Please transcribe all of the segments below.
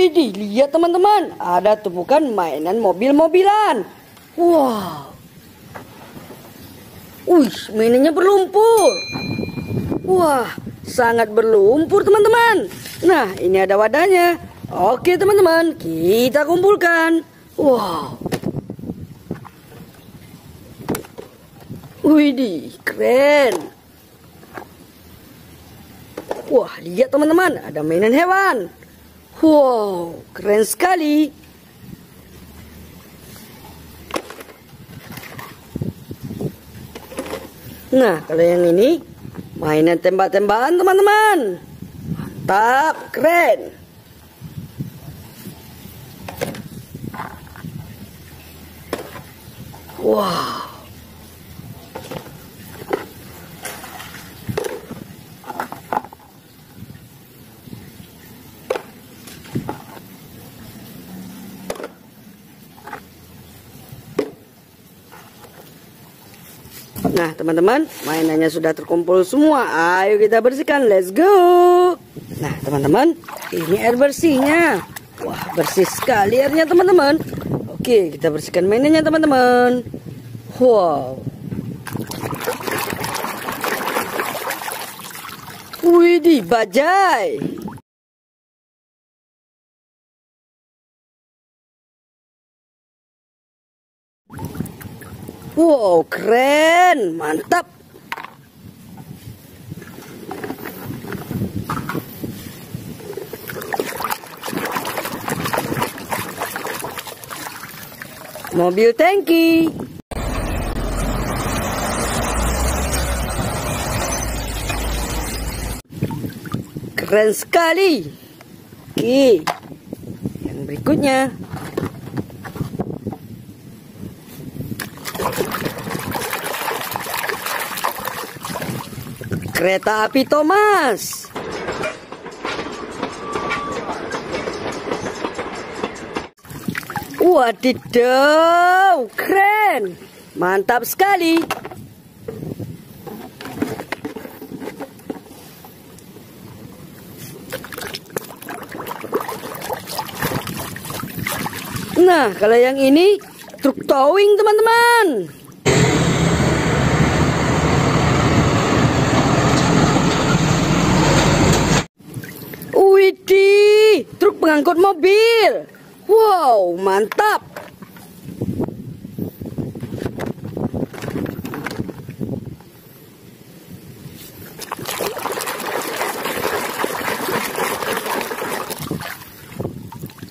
Wih, lihat teman-teman, ada tumpukan mainan mobil-mobilan. Wow. Wih, mainannya berlumpur. Wah, sangat berlumpur teman-teman. Nah, ini ada wadahnya. Oke teman-teman, kita kumpulkan. Wow. Widih, keren. Wah, lihat teman-teman, ada mainan hewan. Wow, keren sekali. Nah, kalau yang ini mainan tembak-tembakan teman-teman. Mantap, keren. Wow. Nah, teman-teman, mainannya sudah terkumpul semua. Ayo kita bersihkan. Let's go. Nah, teman-teman, ini air bersihnya. Wah, bersih sekali airnya, teman-teman. Oke, kita bersihkan mainannya, teman-teman. Wow. Widih, bajai. Wow, keren, mantap. Mobil tangki. Keren sekali. Oke. Yang berikutnya. Kereta api Thomas. Wadidaw, keren. Mantap sekali. Nah, kalau yang ini truk towing, teman-teman. Widih, truk pengangkut mobil. Wow, mantap.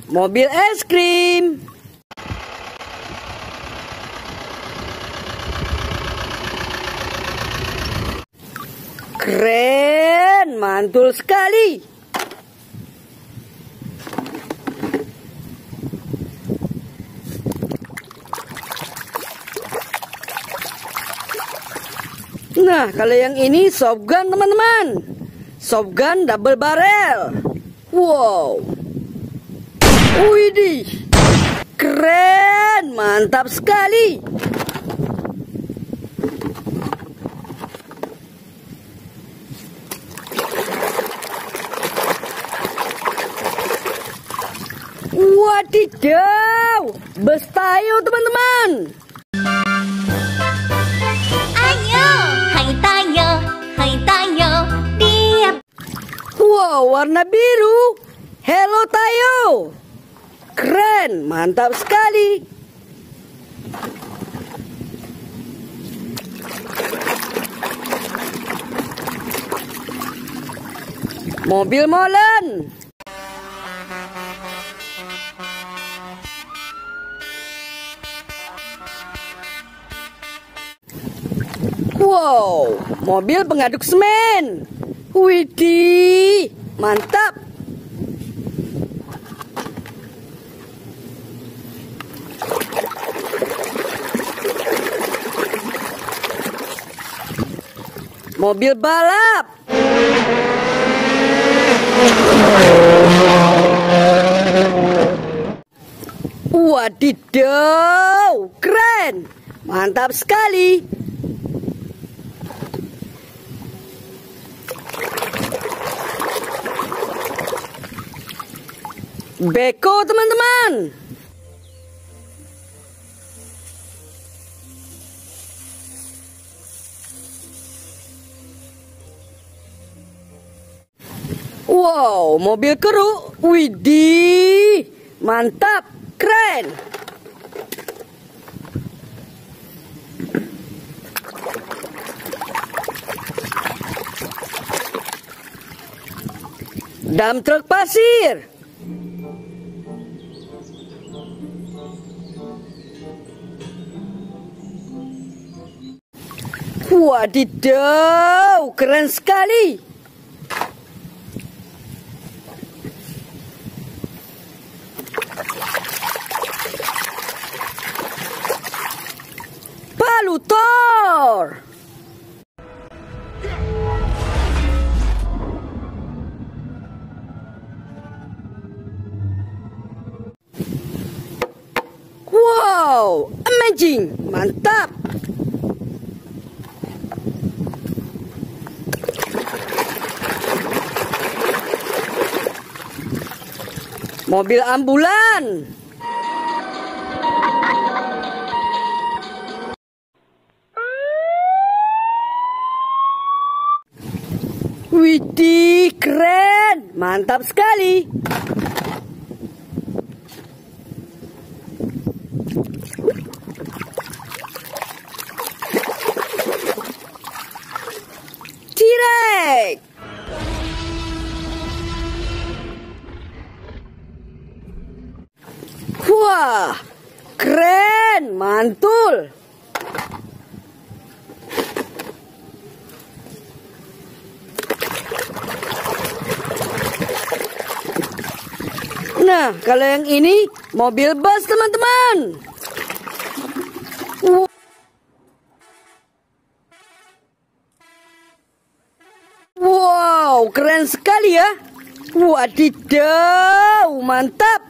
Mobil es krim. Keren, mantul sekali. Nah, kalau yang ini shotgun teman-teman. Shotgun double barrel. Wow. Widih. Keren, mantap sekali. Wadidaw, bus tayo teman-teman. Warna biru. Hello Tayo. Keren, mantap sekali. Mobil molen. Wow, mobil pengaduk semen. Widih, mantap. Mobil balap. Wadidaw, keren. Mantap sekali. Beko teman-teman. Wow, mobil keruk. Widih, mantap, keren. Dam truk pasir. Wadidaw, keren sekali. Palutor. Wow, amazing, mantap. Mobil ambulan. Widih, keren. Mantap sekali. Mantul. Nah, kalau yang ini mobil bus teman-teman. Wow, keren sekali ya. Wadidaw, mantap.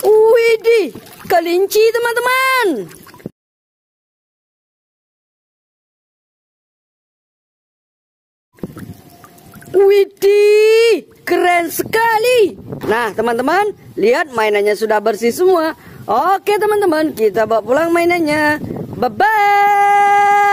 Widih, kelinci teman-teman. Widih, keren sekali. Nah, teman-teman, lihat mainannya sudah bersih semua. Oke, teman-teman, kita bawa pulang mainannya. Bye-bye.